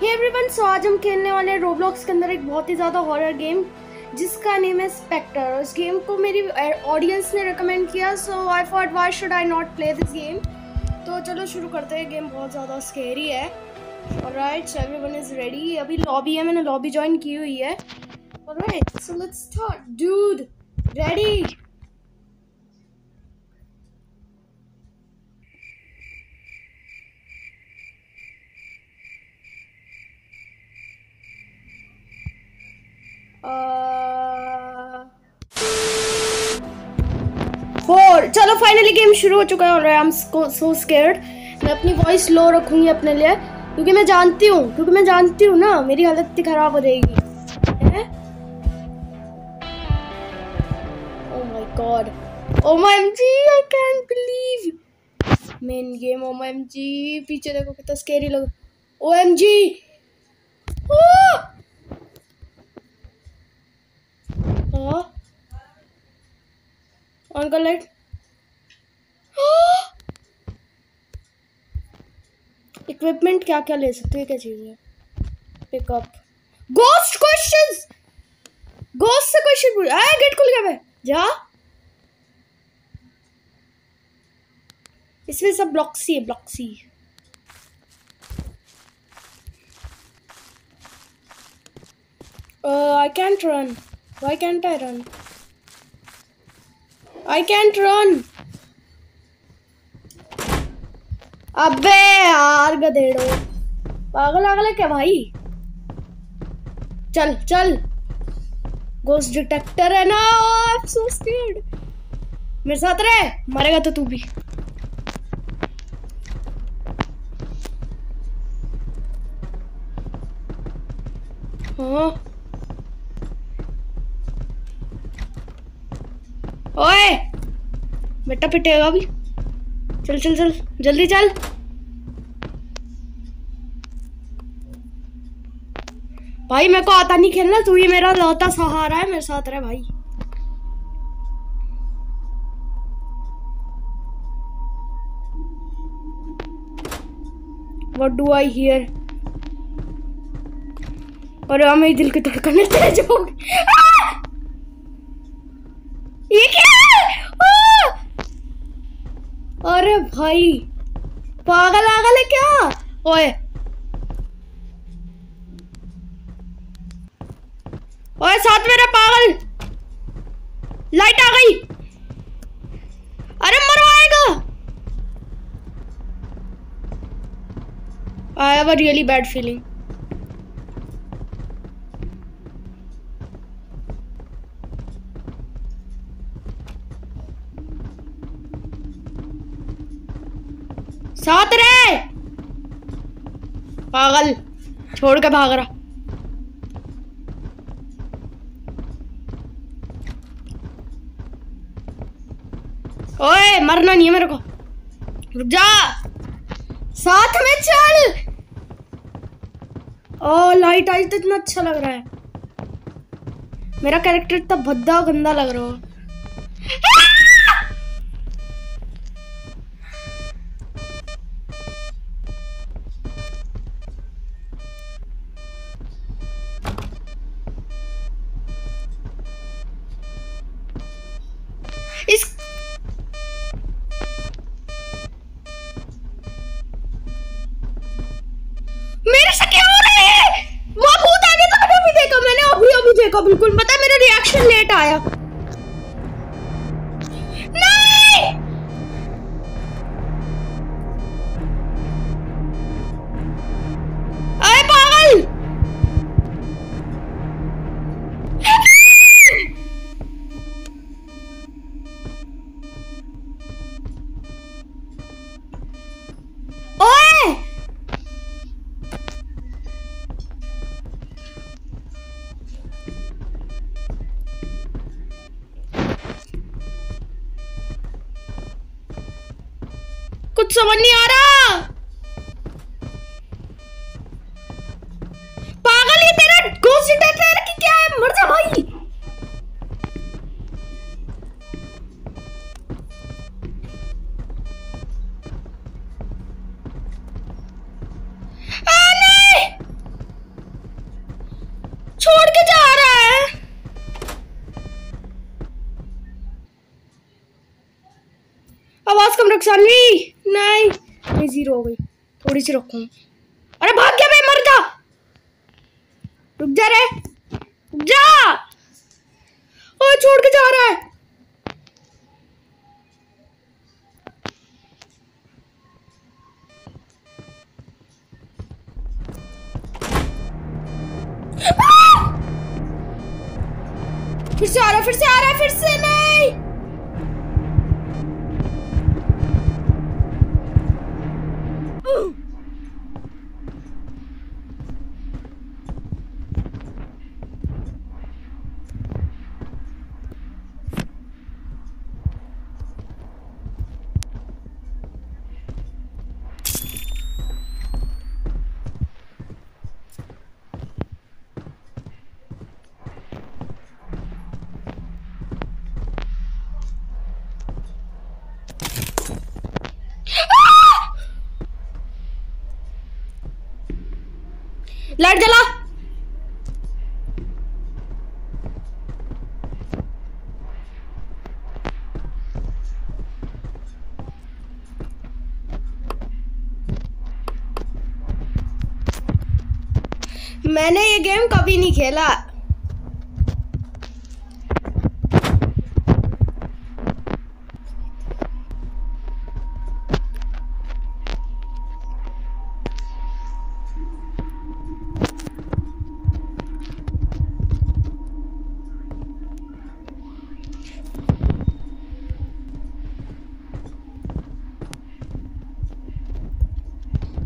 Hey everyone so आज हम खेलने वाले हैं रोब्लॉक्स के अंदर एक बहुत ही ज़्यादा हॉरर गेम जिसका नेम है स्पेक्टर उस गेम को मेरी ऑडियंस ने रिकमेंड किया so I thought why should I not play this game तो चलो शुरू करते हैं। गेम बहुत ज़्यादा स्केरी है। Alright so everyone is ready अभी लॉबी है, मैंने लॉबी ज्वाइन की हुई है। Alright so let's dude ready चलो फाइनली गेम शुरू हो चुका है और आई एम सो स्केर्ड मैं अपनी वॉइस लो रखूँगी अपने लिए, क्योंकि मैं जानती हूँ, क्योंकि मैं जानती हूँ ना, मेरी हालत इतनी खराब हो जाएगी। ओ my MG I can't believe main game oh पीछे देखो कितना स्केरी लग ओ एमजी ऑन कर लाइट इक्विपमेंट क्या क्या ले सकते हैं, क्या चीज़ है? पिकअप गोस्ट क्वेश्चंस गोस्ट से क्वेश्चन पूछ गेट खुल गया मैं जा। इसमें सब ब्लॉक्सी है blocky I can't run why can't I run I can't can't अबे यार, गधेड़ो। पागल आगल है क्या भाई? चल चल। गोस्ट डिटेक्टर है ना सो स्कैर्ड मेरे साथ रहे, मरेगा तो तू भी। हाँ। ओए, बेटा पिटेगा अभी चल चल चल, जल्दी चल। भाई, मेरे को आता नहीं खेलना, तू ही मेरा लौता सहारा है, मेरे साथ रहे भाई। What do I hear? अरे हाँ मेरी दिल की धड़कने हो गई ये क्या अरे भाई, पागल आगल है क्या? ओए ओए, साथ मेरा पागल। लाइट आ गई। अरे, मरवाएगा। I have a really bad feeling साथ रे पागल, छोड़ के भाग रहा। ओए, मरना नहीं है मेरे को। रुक जा। साथ में चल। ओ लाइट आई तो इतना अच्छा लग रहा है। मेरा कैरेक्टर इतना भद्दा गंदा लग रहा है इस मेरे से क्या हो रहा है वो भूत आगे तो मैंने अभी देखा मैंने अभी बिल्कुल पता है मेरा रिएक्शन लेट आया। समझ नहीं आ रहा पागल ये तेरा गोस्ट डिटेक्टर की क्या है मर जा भाई आ नहीं कम रख, सानवी। नहीं। नहीं ज़ीरो हो गई। थोड़ी सी रखूँ। अरे भाग गया मैं, मर जा। रुक जा रे। रुक जा। ओ, छोड़ के जा रहा है। फिर से आ रहा है, फिर से आ रहा है, फिर से नहीं लाइट जला। मैंने ये गेम कभी नहीं खेला।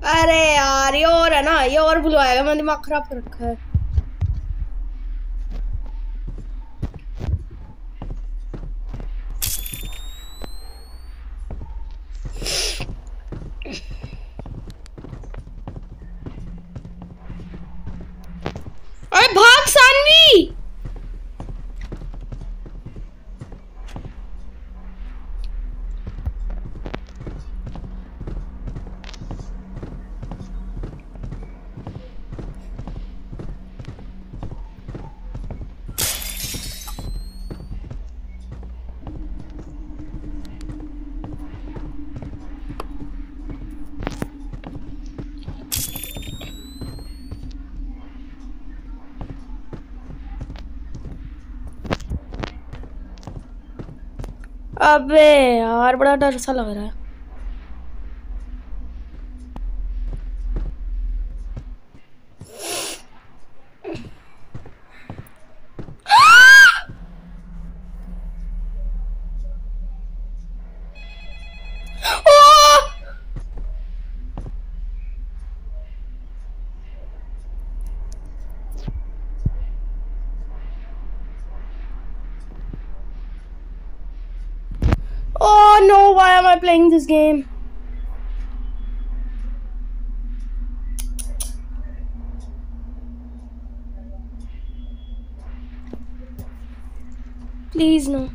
अरे यार, ये और है ना, ये और बुलवाएगा मैंने, दिमाग खराब कर रखा है अरे भाग सानवी अबे यार बड़ा डर सा लग रहा है। Playing this game? Please no.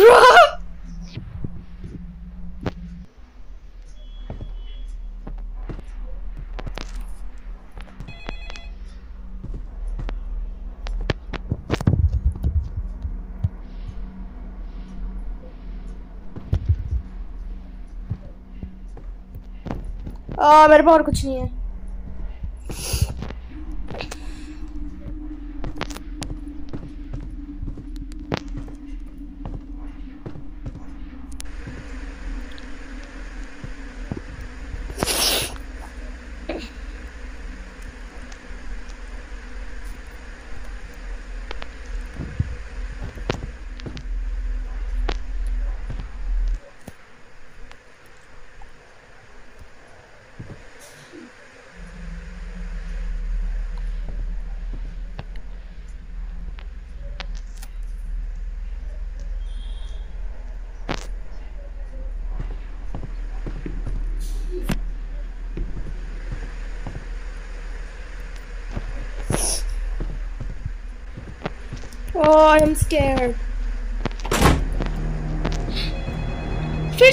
Bro! आ, मेरे पास और कुछ नहीं है। Oh, I am scared. फिर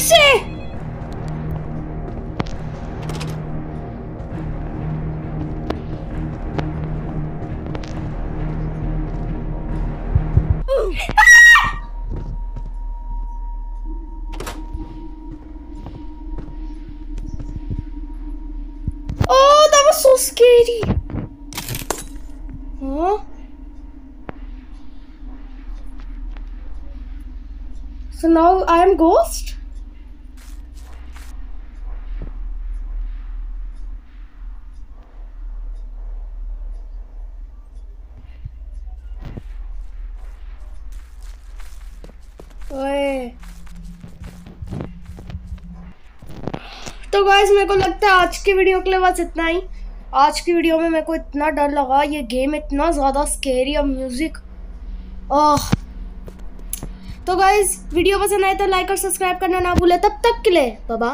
So now I am ghost? तो गाइस मेरे को लगता है आज की वीडियो के लिए बस इतना ही। आज की वीडियो में मेरे को इतना डर लगा, ये गेम इतना ज़्यादा स्केरी और म्यूज़िक ओह। तो गाइज़ वीडियो पसंद आए तो लाइक और सब्सक्राइब करना ना भूले। तब तक के लिए बाबा